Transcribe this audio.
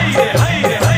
haydi haydi.